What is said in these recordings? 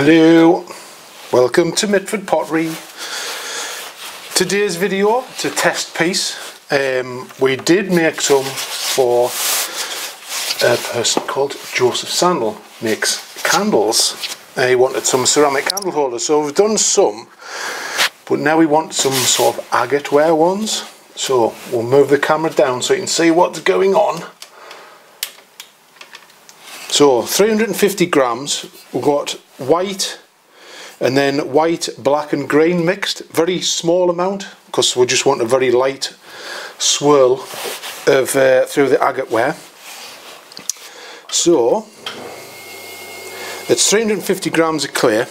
Hello, welcome to Mitford Pottery. Today's video, it's a test piece. Um, we did make some for a person called Joseph Sandel, makes candles. Uh, he wanted some ceramic candle holders, so we've done some, but now we want some sort of agate ware ones. So we'll move the camera down so you can see what's going on. So 350 grams, we've got white and then white, black and green mixed, very small amount because we just want a very light swirl of uh, through the agate ware. So it's 350 grams of clear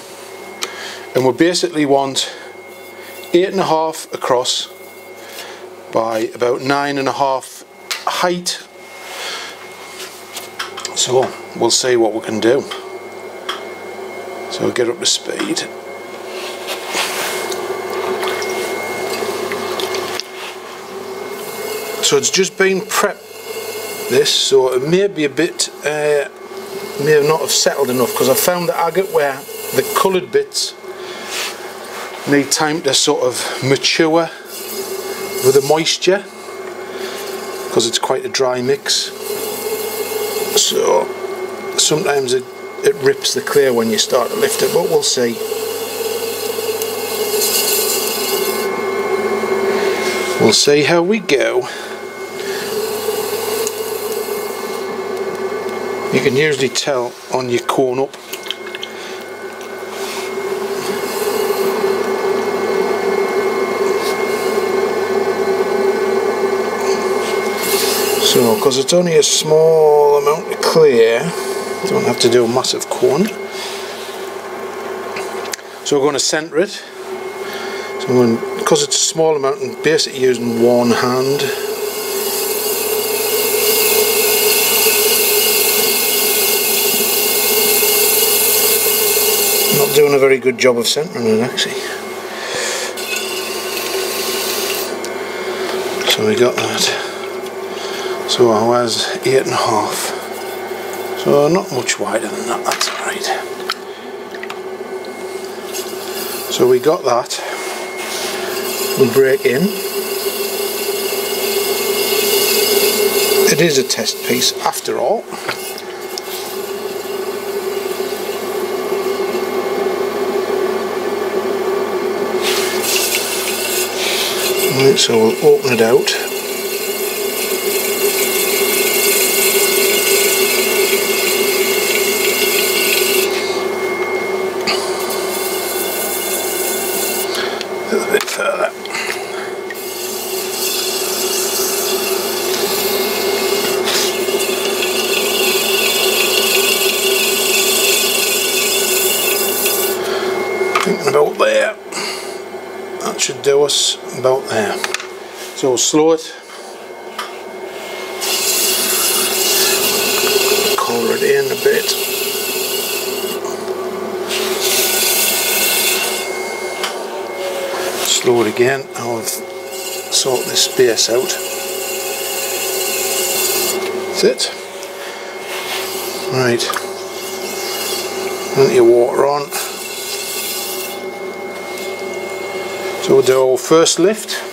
and we basically want eight and a half across by about nine and a half height so we'll see what we can do. So we'll get up to speed. So it's just been prepped this so it may be a bit uh, may not have settled enough because I found the agate ware the coloured bits need time to sort of mature with the moisture because it's quite a dry mix so sometimes it, it rips the clear when you start to lift it but we'll see. We'll see how we go. You can usually tell on your corn up. So, because it's only a small clear, don't have to do a massive corn. So we're going to centre it. So I'm going, because it's a small amount, I'm basically using one hand. Not doing a very good job of centering it actually. So we got that. So I was eight and a half. So not much wider than that, that's alright. So we got that. We break in. It is a test piece after all. Right, so we'll open it out. About there that should do us about there. So we'll slow it collar it in a bit again. I'll sort this space out. That's it. Right. Plenty of water on. So we'll do our first lift.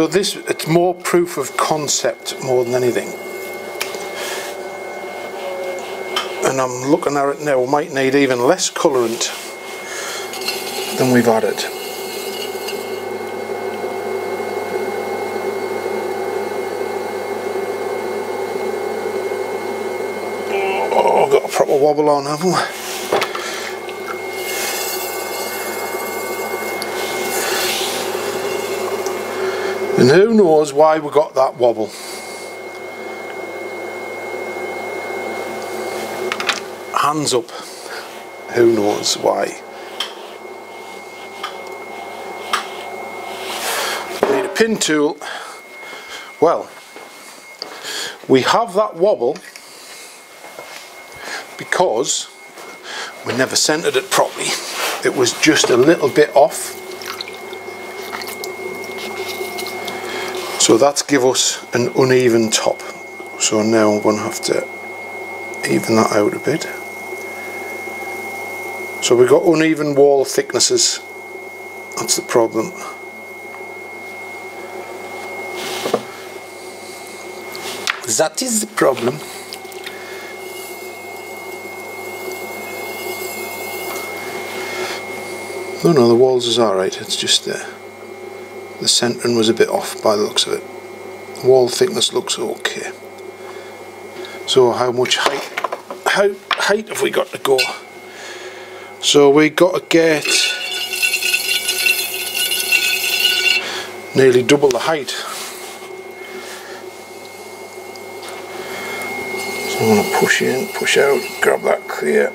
So this, it's more proof of concept more than anything. And I'm looking at it now, we might need even less colourant than we've added. Oh, I've got a proper wobble on, haven't? And who knows why we got that wobble. Hands up. Who knows why. Need a pin tool. Well, we have that wobble because we never centered it properly. It was just a little bit off So that's give us an uneven top. So now I'm going to have to even that out a bit. So we've got uneven wall thicknesses. That's the problem. That is the problem. No, no, the walls is alright. It's just the, the centering was a bit off by the looks of it. Wall thickness looks okay. So how much height, how height have we got to go? So we got to get nearly double the height. So I'm going to push in, push out, grab that clear.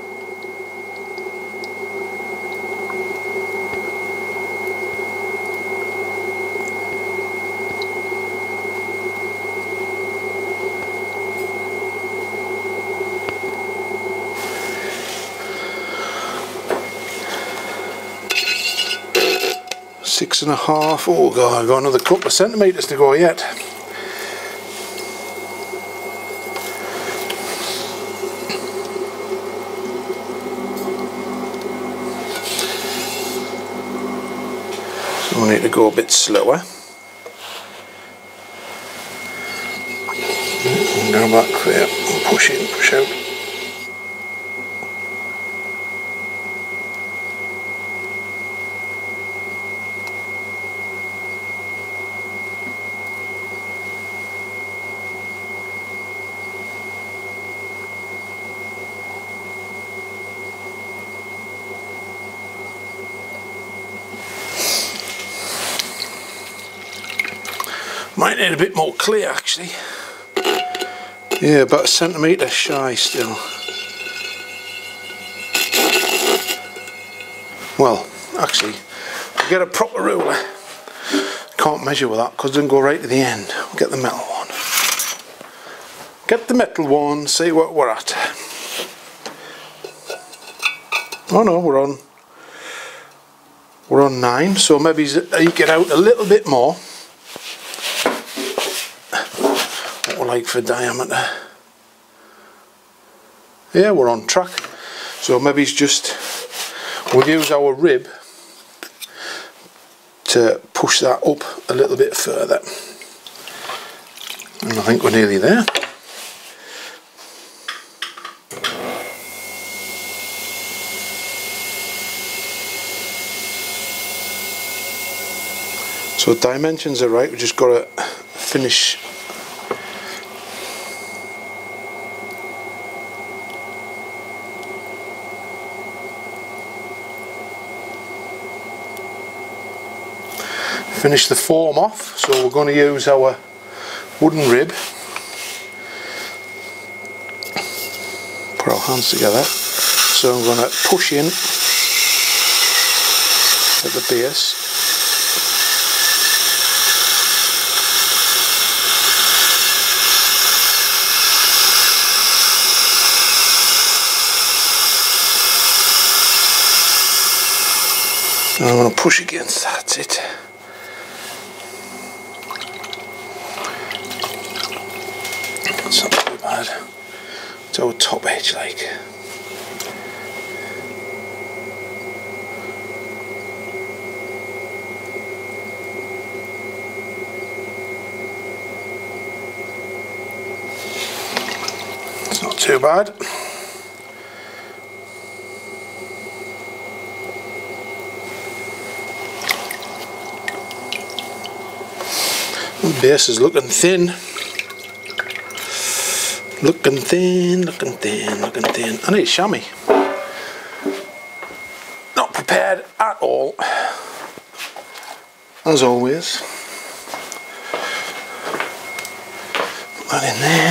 Six and a half. Oh god, I've got another couple of centimetres to go yet. So we need to go a bit slower. Go back there, and push in, push out. Might need a bit more clear actually. Yeah, about a centimetre shy still. Well, actually, I get a proper ruler. Can't measure with that because it doesn't go right to the end. We'll get the metal one. Get the metal one, see what we're at. Oh no, we're on we're on nine, so maybe you get out a little bit more. Like for diameter. Yeah, we're on track. So maybe it's just, we'll use our rib to push that up a little bit further. And I think we're nearly there. So dimensions are right, we've just got to finish finish the form off so we're going to use our wooden rib. Put our hands together. So I'm going to push in at the base. And I'm going to push against that's it All top edge like. It's not too bad. The base is looking thin. Looking thin, looking thin, looking thin. I need chamois. Not prepared at all. As always. That in there.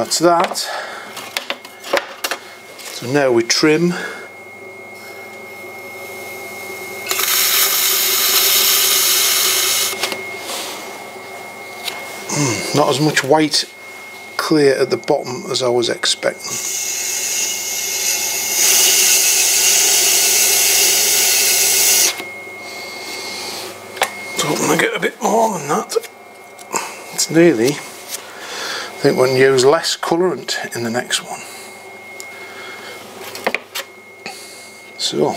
That's that. So now we trim mm, not as much white clear at the bottom as I was expecting. Going to get a bit more than that. It's nearly, I think going to use less colourant in the next one. So,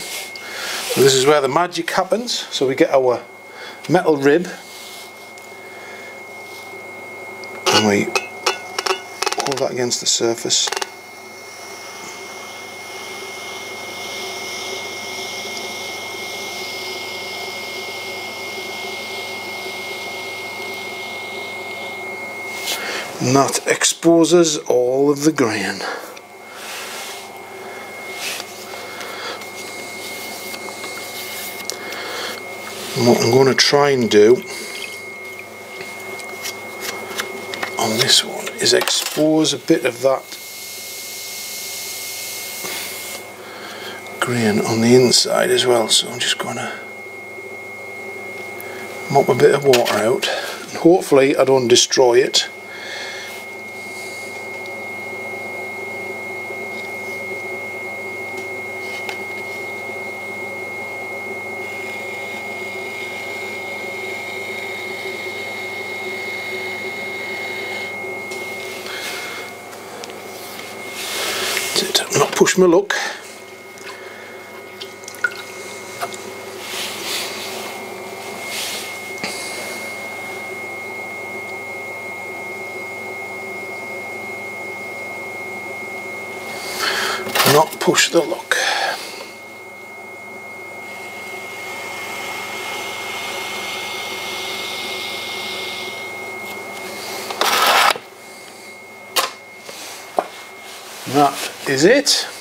this is where the magic happens. So we get our metal rib and we hold that against the surface that exposes all of the grain. And what I'm going to try and do on this one is expose a bit of that grain on the inside as well. So I'm just going to mop a bit of water out. And hopefully I don't destroy it Not push my luck. Not push the luck. That is it.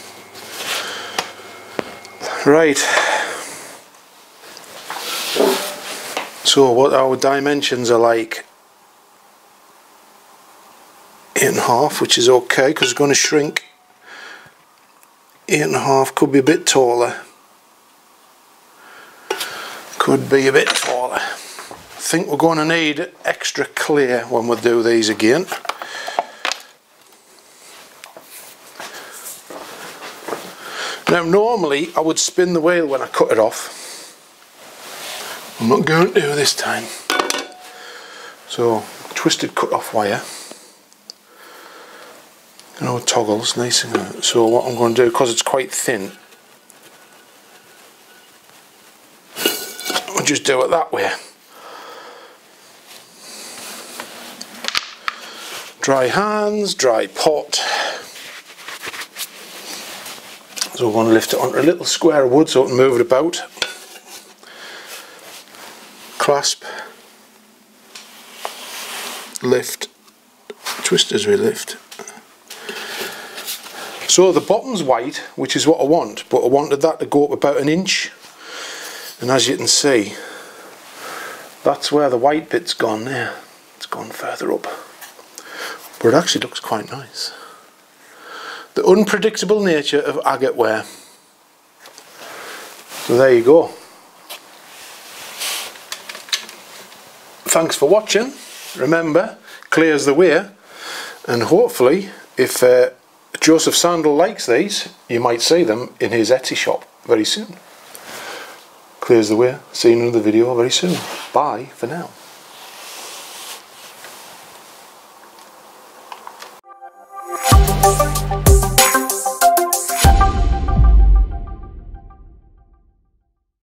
Right. So what our dimensions are like eight and a half, which is okay because it's going to shrink. Eight and a half could be a bit taller. Could be a bit taller. I think we're going to need extra clear when we do these again. Now normally I would spin the wheel when I cut it off. I'm not going to this time. So twisted cut off wire. You know toggles nice and good. So what I'm going to do because it's quite thin I'll just do it that way. Dry hands, dry pot. So we're going to lift it onto a little square of wood so it can move it about. Clasp, lift, twist as we lift. So the bottom's white, which is what I want, but I wanted that to go up about an inch. And as you can see, that's where the white bit's gone there. It's gone further up. But it actually looks quite nice. The unpredictable nature of agate ware. So there you go. Thanks for watching. Remember, clears the way. And hopefully, if uh, Joseph Sandel likes these, you might see them in his Etsy shop very soon. Clears the way. See you in another video very soon. Bye for now.